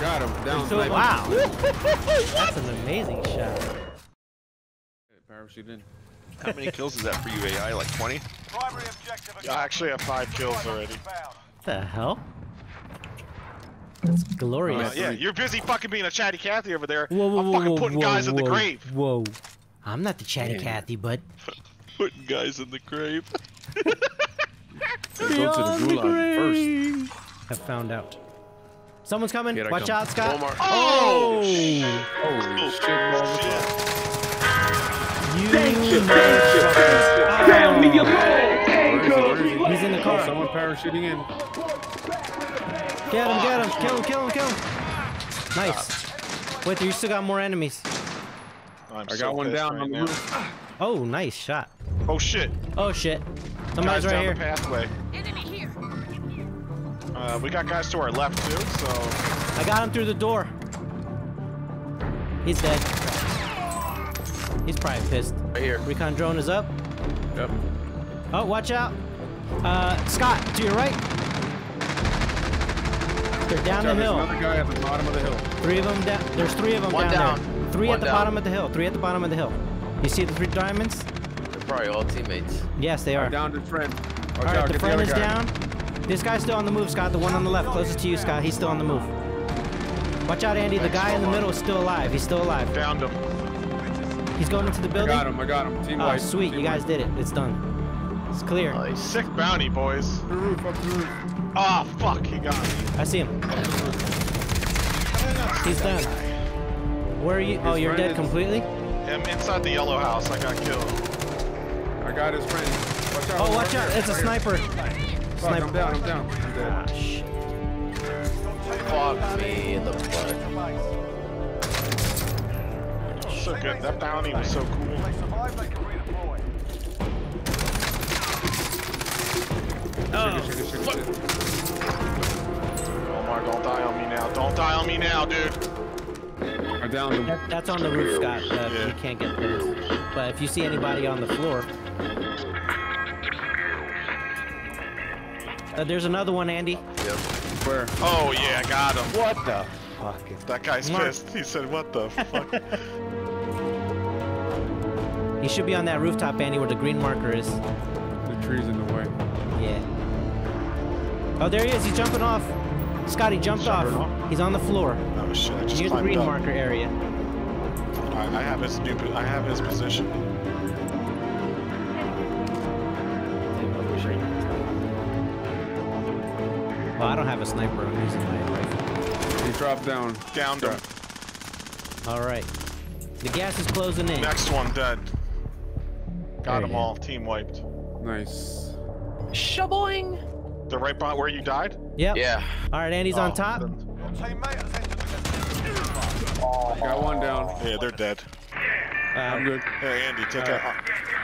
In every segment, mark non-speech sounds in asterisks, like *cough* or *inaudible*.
Got him. Down. So, sniper. wow. That's an amazing shot. Parachute in. How many kills is that for you, AI? Like 20? Primary objective I actually have five kills already. What the hell? That's glorious. Uh, yeah, you're busy fucking being a chatty Cathy over there. Whoa, whoa, I'm fucking whoa, putting whoa, guys in the grave. Whoa. I'm not the chatty Damn. Cathy, but *laughs* Putting guys in the grave. Go to the gulag first. have found out. Someone's coming. Here Watch come. out, Scott. Walmart. Oh! Holy shit, motherfucker. You Thank you, thank you, thank you. Tell me your Where is he? Where is he? He's in the Oh, car. someone parachuting in. Get him, get him. Kill him, kill him, kill him. Nice. Wait, you still got more enemies. I'm I so got one down right on the now. roof. Oh, nice shot. Oh shit. Oh, shit. Guys Somebody's right down here. the pathway. Enemy here. Uh, we got guys to our left too, so I got him through the door. He's dead. He's probably pissed. Right here. Recon drone is up. Yep. Oh, watch out. Uh, Scott, to your right. They're down the There's hill. another guy at the bottom of the hill. Three of them down. There's three of them One down, down. there. Three One at the down. bottom of the hill. Three at the bottom of the hill. You see the three diamonds? They're probably all teammates. Yes, they are. Down to friend. Watch All right, out, the get friend other is guy. down. This guy's still on the move, Scott. The one on the left, closest to you, Scott. He's still on the move. Watch out, Andy. The guy in the middle is still alive. He's still alive. Found him. He's going into the building. I building. got him, I got him. Team Oh, white. sweet. Team You guys white. did it. It's done. It's clear. Nice. Sick bounty, boys. Up the roof, up the roof. Ah, fuck, he got me. I see him. He's done. Where are you? Oh, you're dead is- completely? I'm inside the yellow house. I got killed. I got his friend. Watch out. Oh, watch out. It's a Right here. sniper. Fuck, I'm down, I'm down. I'm dead. Ah, shit. Fuck me in the butt. So good. That bounty was so cool. If they survive, they can redeploy. Shit, shit, shit, shit, shit. Omar, don't die on me now. Don't die on me now, dude. I downed him. That, that's on the roof, Scott. Uh, Yeah. You can't get this. But if you see anybody on the floor. Uh, there's another one, Andy. Where? Oh yeah, I got him. What the fuck? That guy's Mark. pissed. He said, "What the fuck?" *laughs* He should be on that rooftop, Andy, where the green marker is. The tree's in the way. Yeah. Oh, there he is. He's jumping off. Scotty jumped Jumping off. off? He's on the floor. oh shit! I just Near the green up. marker area. I, I have his new. I have his position. Well, I don't have a sniper. I'm using my rifle. He dropped down. Downed him. All right. The gas is closing in. Next one dead. Got you them go. all. Team wiped. Nice. Shoveling. They're right behind where you died. Yep. Yeah. All right, Andy's on Oh, top. then- Your teammate has entered the Got one down. Yeah, they're dead. I'm Uh, good. Hey, Andy, take a.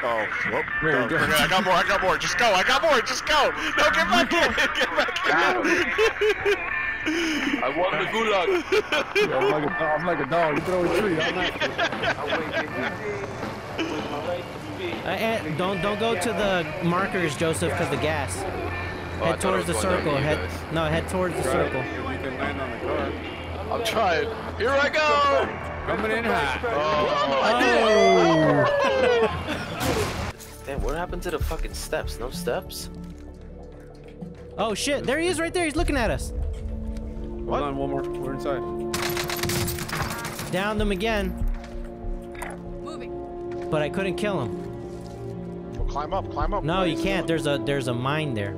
Oh, whoop. Wait, Go. go. I got more. I got more. Just go. I got more. Just go. No, get back in. *laughs* Get back Got in. I won the gulag. I'm like a, I'm like a dog. You throw a tree. I'm not. *laughs* uh, and don't don't go to the markers, Joseph, because the gas. Oh, head thought towards the was going down to circle. Head guys. no, head towards the Try circle. it. If you can land on the car. I'm trying. Here I go. Coming in hot. Oh. *laughs* Damn, what happened to the fucking steps? No steps? Oh shit! There he is, right there. He's looking at us. Hold on, one more. We're inside. Downed him again, Moving. but I couldn't kill him. Well, climb up. Climb up. No, you can't. There's a there's a mine there.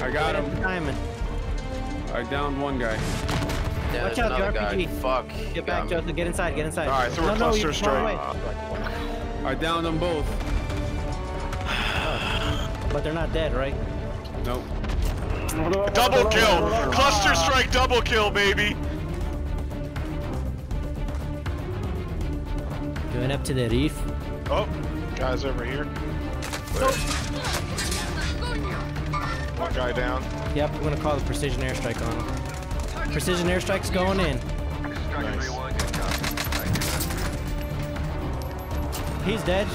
I got him. Diamond. I downed one guy. Yeah, Watch out, another the guy. RPG. Fuck. Get got back, me. Joseph. Get inside. Get inside. All right, so we're no, no, cluster you're straight. far. I downed them both. But they're not dead, right? Nope. Double kill. Cluster strike. Double kill, baby. Going up to the reef. Oh, guys over here. One guy down. Yep, I'm gonna call the precision airstrike on him. Precision airstrike's going in. Nice. He's dead.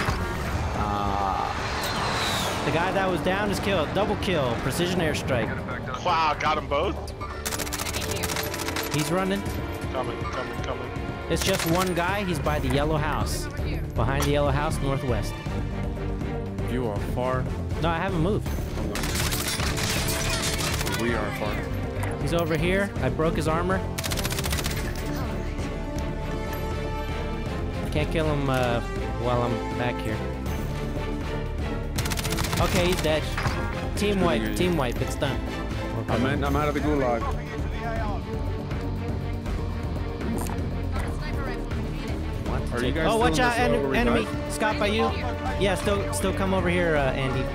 The guy that was down is killed. Double kill. Precision airstrike. Wow, got them both. He's running. Coming, coming, coming. It's just one guy. He's by the yellow house. Behind the yellow house, northwest. You are far. No, I haven't moved. We are far. He's over here. I broke his armor. Can't kill him uh, while I'm back here. Okay, he's dead. Team wipe. Team wipe. It's done. I'm, in, I'm out of the gulag. Are you guys Oh, watch out! En- floor where we enemy. Scott, by you? Yeah, still, still come over here, uh, Andy.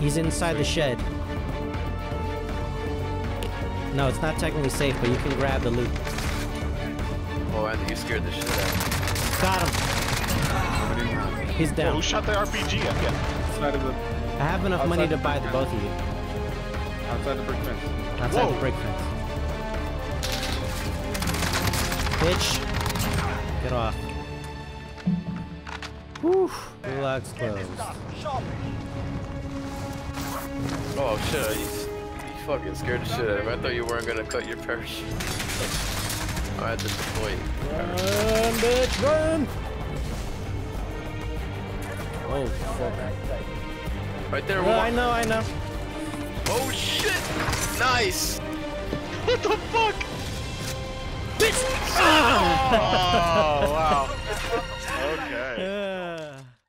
He's inside the shed. No, it's not technically safe, but you can grab the loot. Oh, Andy, you scared the shit out of me. Got him. He's Oh, down. who shot the RPG at you? Outside of the, I have enough money to buy the both of you. outside the brick fence. Outside the Whoa. brick fence. Bitch. Get off. Whew. Gulag's closed. Oh shit, you, you fucking scared the shit out of me. I thought you weren't gonna cut your parachute. I had to deploy you. Run, bitch, run! Oh, fuck. Right there, I know, I know. Oh shit! Nice! What the fuck? Oh, wow. *laughs* Okay. Uh,